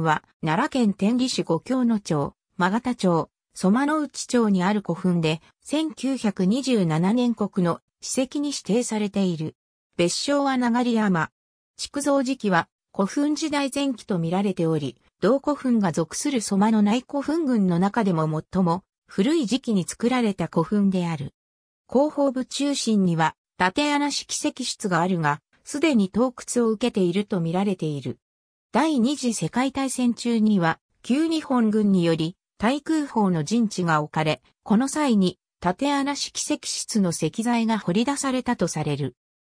墳は奈良県天理市五京野町、真形町、蘇間内町にある古墳で、1927年国の史跡に指定されている。別称は流山。築造時期は古墳時代前期と見られており、同古墳が属する蘇間の内古墳群の中でも最も古い時期に作られた古墳である。後方部中心には縦穴式石室があるが、すでに洞窟を受けていると見られている。第二次世界大戦中には、旧日本軍により対空砲の陣地が置かれ、この際に縦穴式石室の石材が掘り出されたとされる。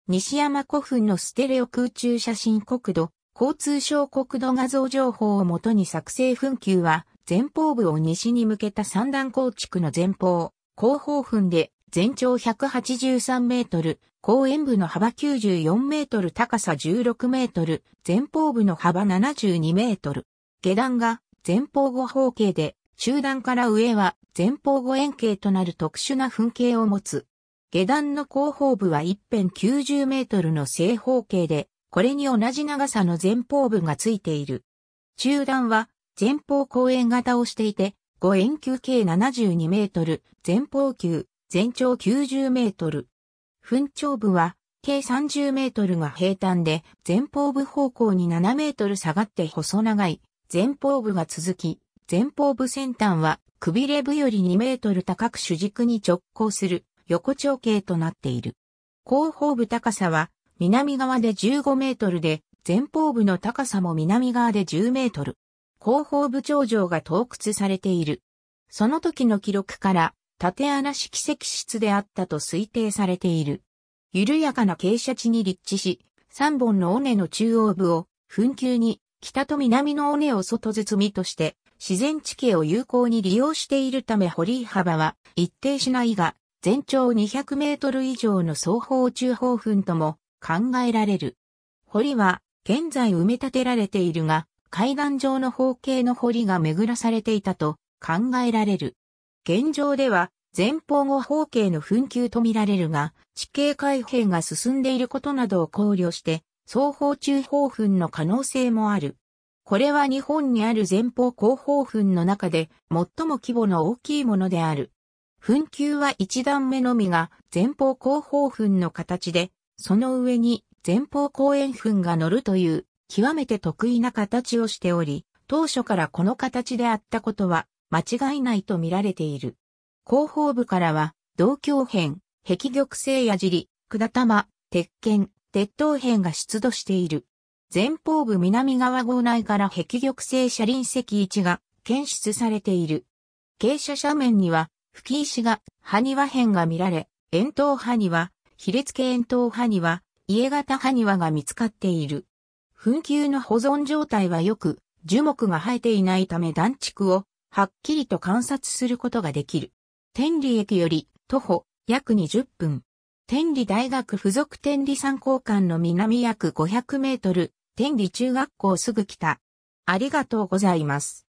西山古墳のステレオ空中写真国土、交通省国土画像情報をもとに作成墳丘は、前方部を西に向けた三段構築の前方、後方墳で全長183メートル、後円部の幅94メートル、高さ16メートル、前方部の幅72メートル。下段が前方後方形で、中段から上は前方後円形となる特殊な墳形を持つ。下段の後方部は一辺90メートルの正方形で、これに同じ長さの前方部がついている。中段は前方後円型をしていて、5円球計72メートル、前方球、全長90メートル。墳頂部は計30メートルが平坦で、前方部方向に7メートル下がって細長い前方部が続き、前方部先端はくびれ部より2メートル高く主軸に直行する横長形となっている。後方部高さは南側で15メートルで、前方部の高さも南側で10メートル。後方部頂上が洞窟されている。その時の記録から、縦穴式石室であったと推定されている。緩やかな傾斜地に立地し、3本の尾根の中央部を、墳丘に、北と南の尾根を外包みとして、自然地形を有効に利用しているため堀井幅は一定しないが、全長200メートル以上の双方中方墳とも考えられる。堀は現在埋め立てられているが、階段状の方形の堀が巡らされていたと考えられる。現状では前方後方形の墳丘とみられるが、地形開閉が進んでいることなどを考慮して、双方中方墳の可能性もある。これは日本にある前方後方墳の中で最も規模の大きいものである。墳丘は一段目のみが前方後方墳の形で、その上に前方後円墳が乗るという極めて得意な形をしており、当初からこの形であったことは間違いないと見られている。後方部からは、銅鏡片、壁玉製矢尻、管玉、鉄剣、鉄塔片が出土している。前方部南側号内から壁玉製車輪石位置が検出されている。傾斜斜面には吹石が、埴輪片が見られ、円筒埴輪、比列系円筒埴輪、家型埴輪が見つかっている。墳丘の保存状態は良く、樹木が生えていないため断築をはっきりと観察することができる。天理駅より徒歩約20分。天理大学附属天理参考館の南約500メートル、天理中学校すぐ北。ありがとうございます。